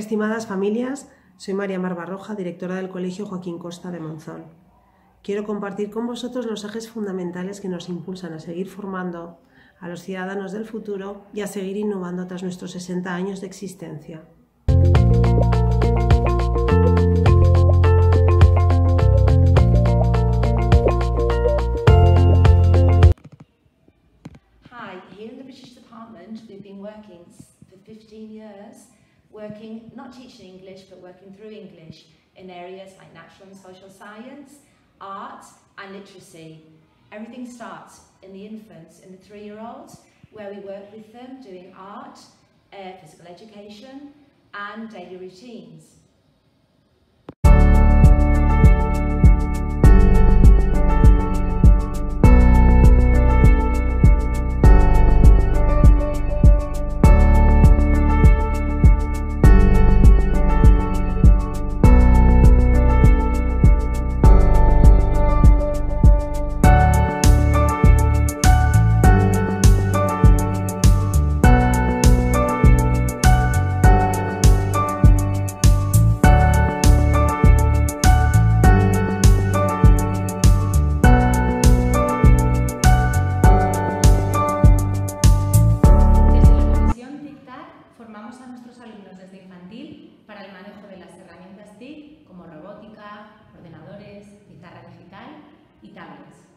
Estimadas familias, soy María Mar Barroja, directora del Colegio Joaquín Costa de Monzón. Quiero compartir con vosotros los ejes fundamentales que nos impulsan a seguir formando a los ciudadanos del futuro y a seguir innovando tras nuestros 60 años de existencia. Hi, here in the British Department, we've been working for 15 years, working, not teaching English, but working through English in areas like natural and social science, art and literacy. Everything starts in the infants, in the three-year-olds, where we work with them doing art, uh, physical education and daily routines. El manejo de las herramientas TIC como robótica, ordenadores, pizarra digital y tablets.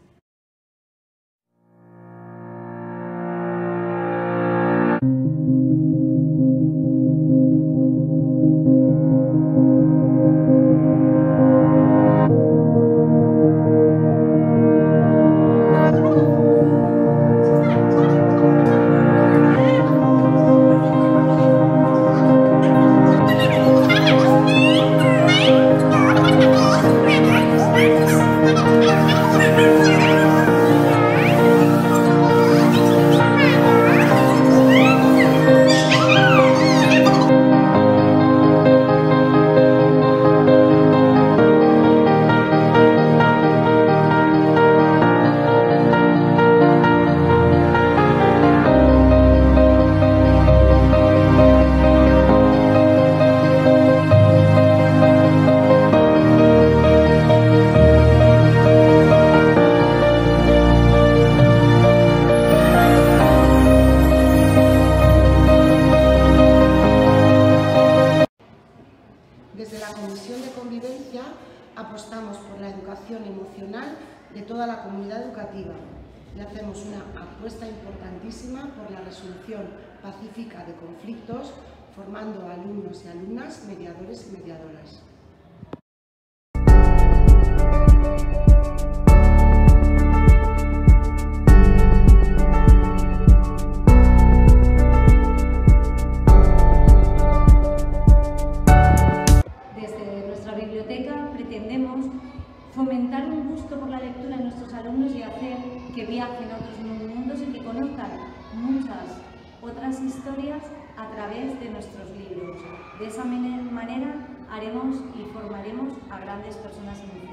Apostamos por la educación emocional de toda la comunidad educativa y hacemos una apuesta importantísima por la resolución pacífica de conflictos, formando alumnos y alumnas mediadores y mediadoras. Pretendemos fomentar un gusto por la lectura en nuestros alumnos y hacer que viajen a otros mundos y que conozcan muchas otras historias a través de nuestros libros. De esa mane- manera haremos y formaremos a grandes personas en el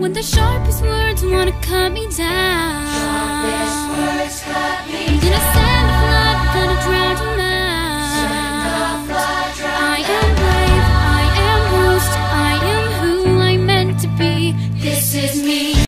When the sharpest words wanna cut me down, sharpest words cut me down.